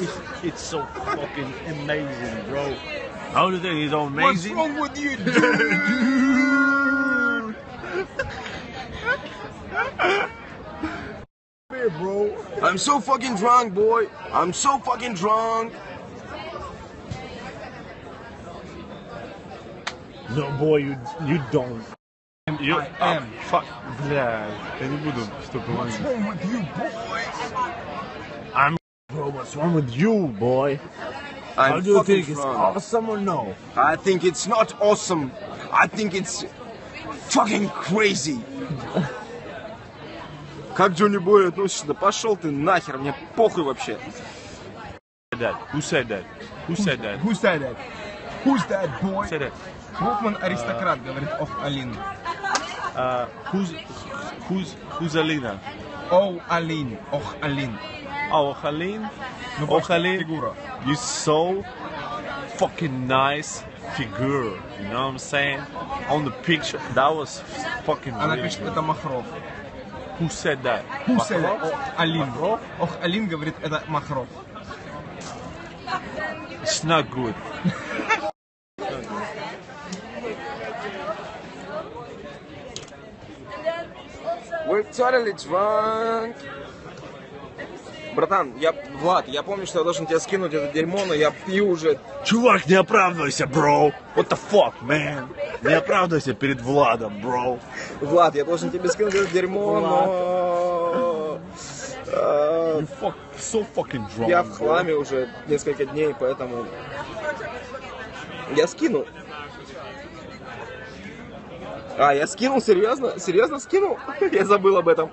It's, it's so fucking amazing, bro. How do you think it's What's amazing? wrong with you, dude? Here, bro. I'm so fucking drunk, boy. I'm so fucking drunk. No, boy, you you don't. You, I am. Ah, fuck, бля, я не буду что-то What's говорить. wrong with you, boy? What's wrong with you, boy? I'm How do you think it's drunk. awesome or no? I think it's not awesome. I think it's fucking crazy. Как Джонни Бою относишься? Да пошел ты нахер, мне похуй вообще. That. Who said that? Who said that? Who said that? Who's that boy? Said that. Гофман аристократ, говорит Ох Алин. Uh, who's who's who's Alina? Оу Алин, Ох Алин. Oh, Halin. Ну, Oh, просто Halin. фигура. You so fucking nice figure. You know what I'm saying? On the picture, that was fucking. Она really пишет, good. это Махров. Who said that? Who said that? Махров? Ох Алин. Махров? Ох Алин говорит, это Махров. It's not good. We're totally drunk. Братан, я, Влад, я помню, что я должен тебе скинуть это дерьмо, но я пью уже. Чувак, не оправдывайся, бро. What the fuck, man? Не оправдывайся перед Владом, бро. Влад, я должен тебе скинуть это дерьмо, но... э, You fuck, so fucking drunk. Я в хламе уже несколько дней, поэтому... Я скину. А, я скинул, серьезно? Серьезно скинул? Я забыл об этом.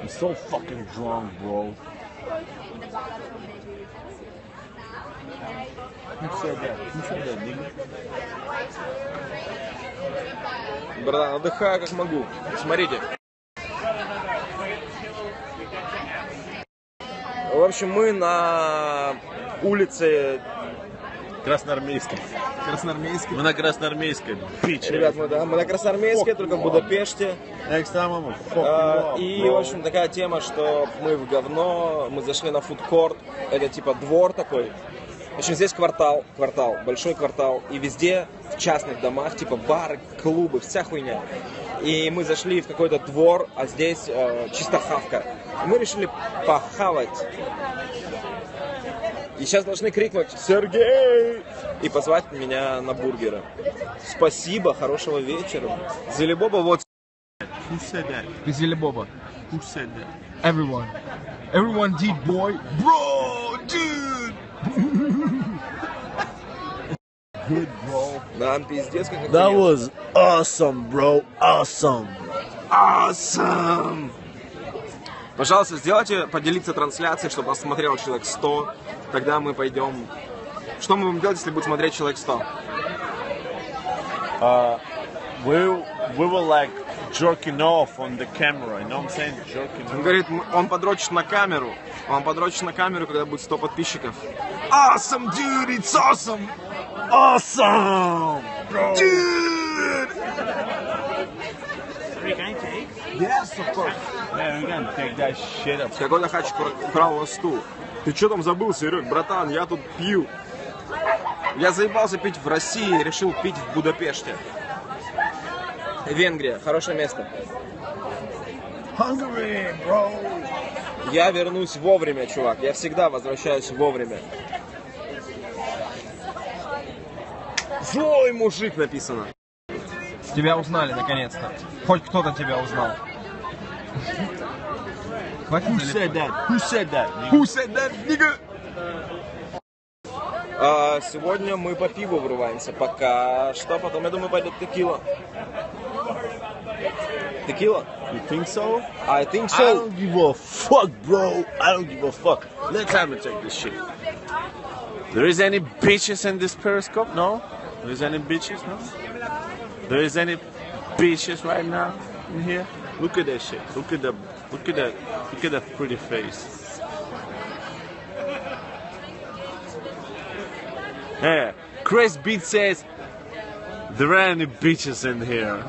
I'm so fucking drunk, bro. Братан, отдыхаю как могу. Смотрите. В общем, мы на улице Красноармейский. Красноармейской. Мы на Красноармейской, bitch. Ребят, мы, да, мы на Красноармейской, только в Будапеште. Fuck А, up, И, в общем, такая тема, что мы в говно, мы зашли на фудкорт, это типа двор такой. В общем, здесь квартал, квартал, большой квартал, и везде в частных домах, типа бары, клубы, вся хуйня. И мы зашли в какой-то двор, а здесь э, чисто хавка. И мы решили похавать. И сейчас должны крикнуть «Сергей!» и позвать меня на бургеры. Спасибо, хорошего вечера. Зелебоба, вот Who said that? Зелебоба. Who said that? Everyone. Everyone did, boy. Bro, dude. Good, bro. Нам пиздец как That was awesome, bro. Awesome. awesome. Пожалуйста, сделайте поделиться трансляцией, чтобы нас смотрел человек 100. Тогда мы пойдем... Что мы будем делать, если будет смотреть человек 100? Uh, we we were like jerking off on the camera. You know what I'm saying? Jerking Он off. говорит, м- он подрочит на камеру. Он подрочит на камеру, когда будет 100 подписчиков. Awesome, dude, it's awesome. Awesome, bro. Dude. We can take. Yes, of course. Yeah, we can take that shit up. Укра- украл у нас стул. Ты что там забыл, Серег? Братан, я тут пью. Я заебался пить в России, решил пить в Будапеште. Венгрия, хорошее место. Hungary, bro. Я вернусь вовремя, чувак. Я всегда возвращаюсь вовремя. Злой мужик написано. Тебя узнали наконец-то. Хоть кто-то тебя узнал. Хватит Who said that? Who said that? Who said that, nigga? А, сегодня мы по пиву врываемся. Пока что, потом, я думаю, пойдет текила. Текила? You think so? I think I so. don't give a fuck, bro. I don't give a fuck. Let's have to take this shit. There is any bitches in this periscope? No? There is any bitches? No? There is any bitches right now in here? Look at that shit. Look at the look at that look at that pretty face. Yeah. Chris Beat says there are any bitches in here.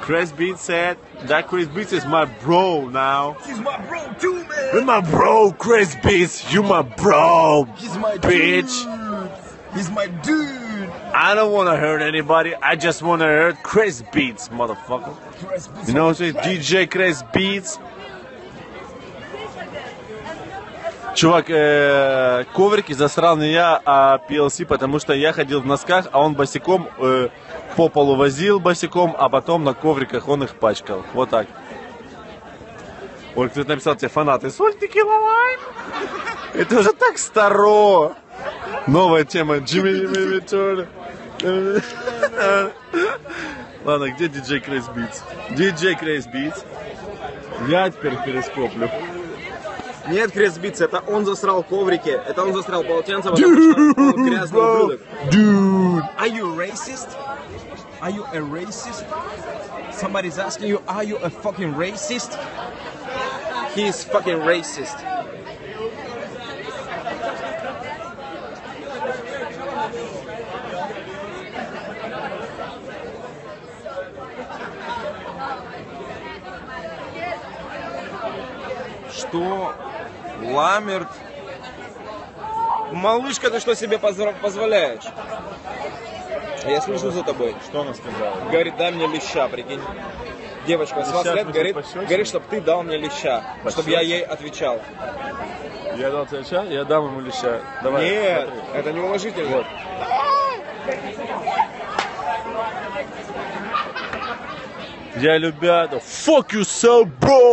Chris Beats said that Chris Beats is my bro now. He's my bro too, man. You're my bro, Chris Beats. You my bro, He's my bitch. dude. He's my dude. I don't want to hurt anybody. I just want to hurt Chris Beats, motherfucker. You know what I'm saying? DJ Chris Beats. Чувак, э, коврики засрал не я, а PLC, потому что я ходил в носках, а он босиком э, по полу возил босиком, а потом на ковриках он их пачкал. Вот так. Ой, кто-то написал тебе фанаты. Соль Лайн. Это уже так старо. Новая тема. Джимми Джимми Турнер. Ладно, где диджей Крейс Битс? Диджей Крейс Битс. Я теперь перескоплю. Нет, Крис Битс, это он засрал коврики, это он засрал полотенце, потому что он грязный ублюдок. Dude. Are you racist? Are you a racist? Somebody's asking you, are you a fucking racist? He is fucking racist. Что? Ламерт? Малышка, ты что себе позволяешь? Я слежу за тобой. Что она сказала? Говорит, дай мне леща, прикинь. Девочка, с 20 Леща, лет говорит, пощечину? говорит, чтобы ты дал мне леща, чтобы я ей отвечал. Я дал тебе чай, я дам ему леща. Давай. Нет, смотри. это неуважительно. Вот. Я любя, fuck you so. Bro!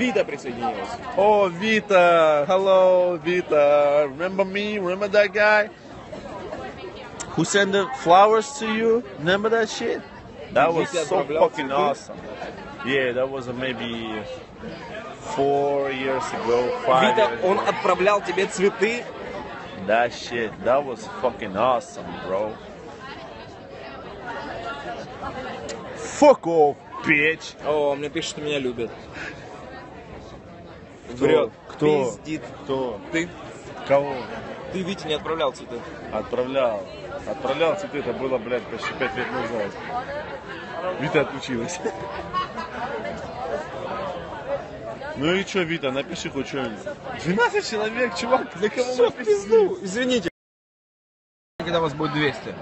Вита присоединилась. Oh, Vita. Hello, Vita. Remember me? Remember that guy? Who sent the flowers to you? Remember that shit? That was so fucking awesome. Yeah, that was uh, maybe four years ago, five Вита, years он ago. отправлял тебе цветы. That shit, that was fucking awesome, bro. Fuck off, bitch. О, мне пишет, что меня любят. Врет. Кто? Пиздит. Кто? Ты? Кого? Ты Вите не отправлял цветы. Отправлял. Отправлял цветы, это было, блядь, почти пять лет назад. Вита отключилась. Ну и что, Вита, напиши хоть что-нибудь. 12 человек, чувак, для кого Всё мы пизду. Извините. Когда вас будет 200.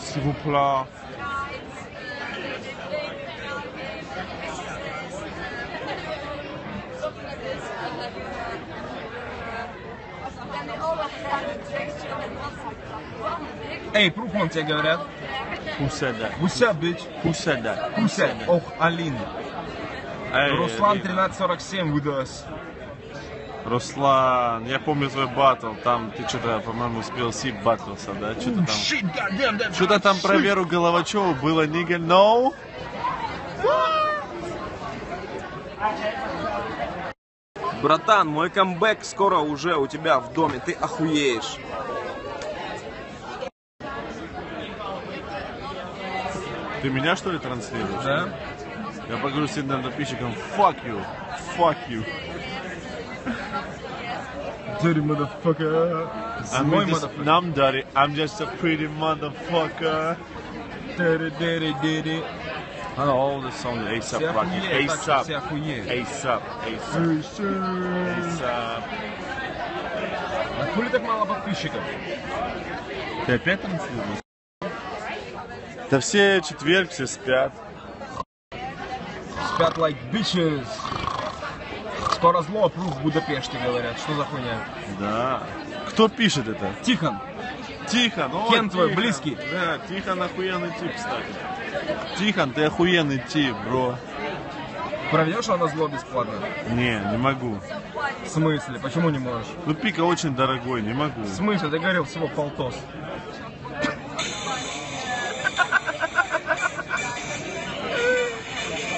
S'il vous plaît. Эй, Пруфман тебе говорят. That? Гуся, бич. That? Гуся. Ох, Алин. Руслан Вита. 1347 with us. Руслан, я помню твой батл, там ты что-то, по-моему, с PLC батлился, да? Что-то там, что-то там про Веру Головачеву было, нигель, no? Братан, мой камбэк скоро уже у тебя в доме, ты охуеешь. Ты меня, что ли, транслируешь? Да? Я поговорю с одним подписчиком, fuck you, fuck you. Dirty motherfucker. I'm, Злой just, motherfucker. I'm dirty, I'm just a pretty motherfucker. Dirty, dirty, dirty. Надо all the songs Все ASAP Rocky, ASAP. ASAP, ASAP. А хули так мало подписчиков? Ты опять транслируешь? Да все четверг, все спят. Спят like bitches. Скоро зло пруф в Будапеште, говорят. Что за хуйня? Да. Кто пишет это? Тихон. Тихон. О, Кен твой, близкий. Да, Тихон охуенный тип, кстати. Тихон, ты охуенный тип, бро. Проведешь на зло бесплатно? Не, не могу. В смысле? Почему не можешь? Ну, пика очень дорогой, не могу. В смысле? Ты говорил всего полтос.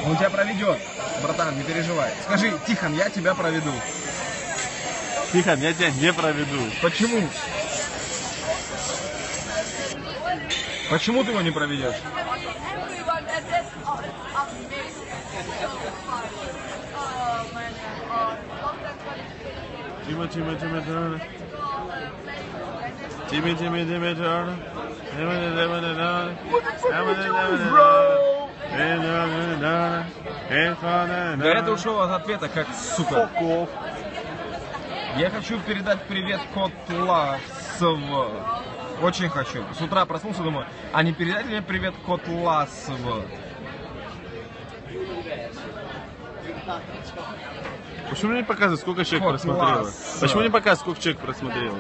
Он тебя проведет, братан, не переживай. Скажи, Тихон, я тебя проведу. Тихон, я тебя не проведу. Почему? Почему ты его не проведешь? everyone at this oh, it's amazing. It's so fun. Oh my god. Oh, love that Тима, Тима, Тима. Тима, Тима, Тима. Тима, Тима, Тима. Тима, Тима, Тима Тернер. Говорят, ты ушел от ответа, как сука. Я хочу передать привет Котласов. Очень хочу. С утра проснулся, думаю, а не передать ли мне привет Котласов? Почему не показывают, сколько человек просмотрело? класс. Почему не показывают, сколько человек просмотрело?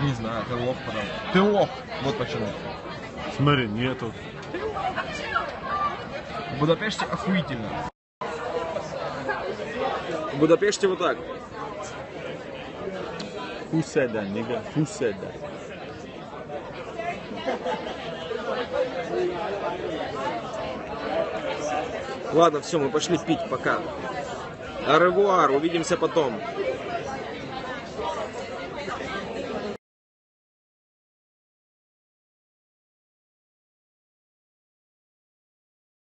Не знаю, ты лох, потому. Ты лох. Вот почему. Смотри, нету. В Будапеште охуительно. В Будапеште вот так. Who said that, nigga? Who said that? Ладно, все, мы пошли пить, пока. Аревуар, увидимся потом.